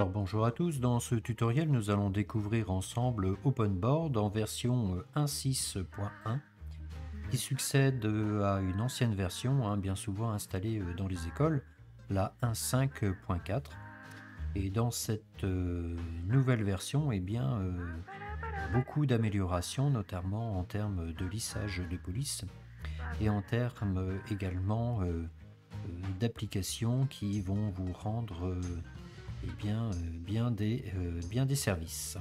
Alors bonjour à tous, dans ce tutoriel nous allons découvrir ensemble OpenBoard en version 1.6.1 euh, qui succède euh, à une ancienne version hein, bien souvent installée euh, dans les écoles, la 1.5.4. Et dans cette nouvelle version, eh bien, beaucoup d'améliorations, notamment en termes de lissage de police et en termes également d'applications qui vont vous rendre et bien, euh, bien, des, euh, bien des services.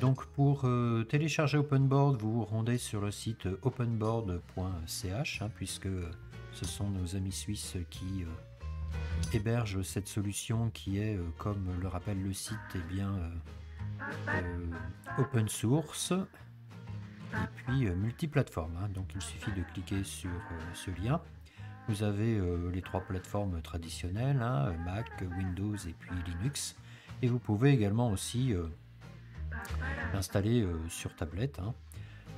Donc pour euh, télécharger OpenBoard, vous vous rendez sur le site openboard.ch, hein, puisque ce sont nos amis suisses qui hébergent cette solution qui est, comme le rappelle le site, eh bien, open source et puis multiplateforme. Hein. donc il suffit de cliquer sur ce lien vous avez euh, les trois plateformes traditionnelles, hein, Mac, Windows et puis Linux. Et vous pouvez également aussi euh, l'installer euh, sur tablette. Hein.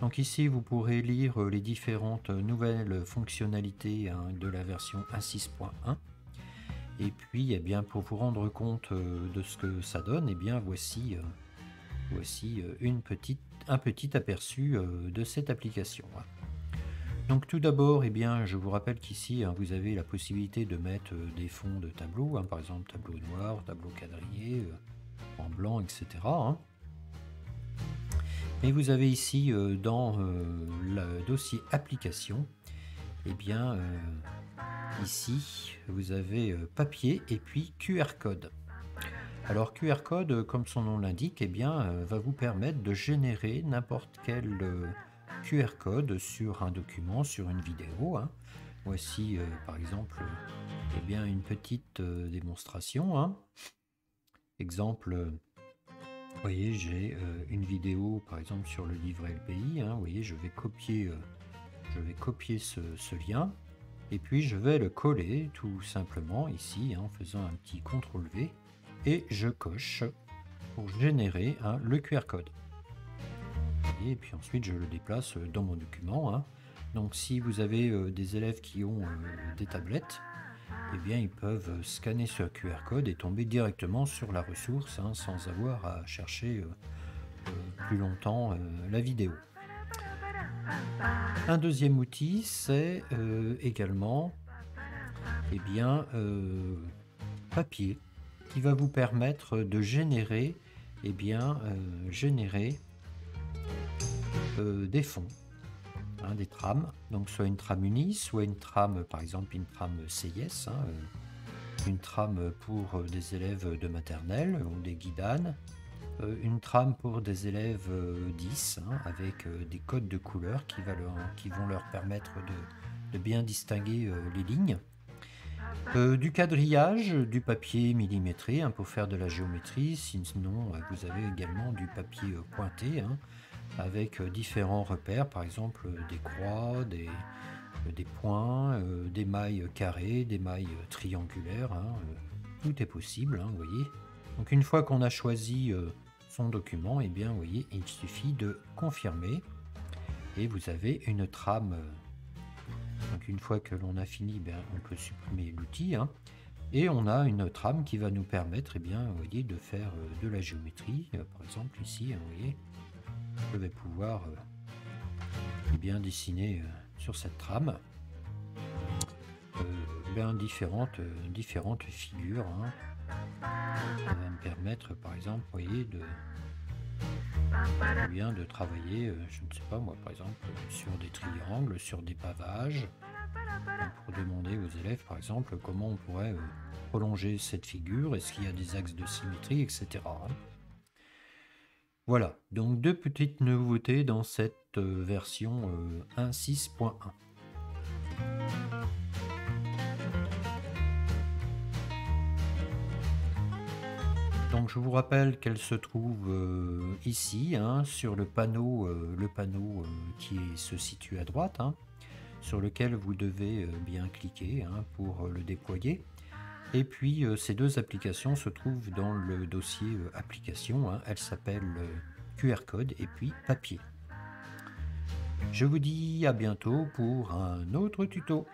Donc ici, vous pourrez lire les différentes nouvelles fonctionnalités hein, de la version 1.6.1. Et puis, eh bien, pour vous rendre compte de ce que ça donne, eh bien, voici, voici un petit aperçu de cette application. Donc tout d'abord, eh bien, je vous rappelle qu'ici, hein, vous avez la possibilité de mettre euh, des fonds de tableau, hein, par exemple tableau noir, tableau quadrillé, euh, en blanc, etc. Hein. Et vous avez ici, euh, dans le dossier application, eh bien, ici, vous avez papier et puis QR code. Alors QR code, comme son nom l'indique, eh bien, va vous permettre de générer n'importe quel QR code sur un document, sur une vidéo. Hein. Voici euh, par exemple eh bien, une petite euh, démonstration. Hein. Exemple, vous voyez, j'ai euh, une vidéo par exemple sur le livret LPI. Hein. Voyez, je vais copier, je vais copier ce, lien et puis je vais le coller tout simplement ici en faisant un petit CTRL V et je coche pour générer le QR code et puis ensuite je le déplace euh, dans mon document. Hein. Donc si vous avez euh, des élèves qui ont euh, des tablettes, eh bien ils peuvent scanner ce QR code et tomber directement sur la ressource hein, sans avoir à chercher plus longtemps la vidéo. Un deuxième outil, c'est également eh bien, papier qui va vous permettre de générer, eh bien, générer euh, des fonds, hein, des trames, donc soit une trame unie, soit une trame, par exemple une trame CIS, hein, euh, une trame pour des élèves de maternelle ou des guidanes, euh, une trame pour des élèves 10 hein, avec des codes de couleurs qui, qui, vont leur permettre de, bien distinguer les lignes. du quadrillage, du papier millimétré pour faire de la géométrie, sinon vous avez également du papier pointé avec euh, différents repères, par exemple euh, des croix, des, euh, points, des mailles carrées, des mailles triangulaires. Hein, tout est possible, hein, vous voyez. Donc une fois qu'on a choisi son document, et eh bien, vous voyez, il suffit de confirmer et vous avez une trame. Donc une fois que l'on a fini, ben, on peut supprimer l'outil. Hein, et on a une trame qui va nous permettre et eh bien, vous voyez, de faire de la géométrie. Par exemple ici, vous voyez, je vais pouvoir euh, bien dessiner euh, sur cette trame euh, bien différentes, différentes figures. Hein. Ça va me permettre par exemple voyez, de, bien, de travailler, je ne sais pas moi, par exemple, sur des triangles, sur des pavages, pour demander aux élèves, par exemple, comment on pourrait prolonger cette figure, est-ce qu'il y a des axes de symétrie, etc. Voilà, donc deux petites nouveautés dans cette euh, version 1.6.1. Euh, donc je vous rappelle qu'elle se trouve euh, ici, hein, sur le panneau, qui se situe à droite, hein, sur lequel vous devez bien cliquer hein, pour le déployer. Et puis euh, ces deux applications se trouvent dans le dossier euh, application. Hein. Elles s'appellent euh, QR code et puis papier. Je vous dis à bientôt pour un autre tuto.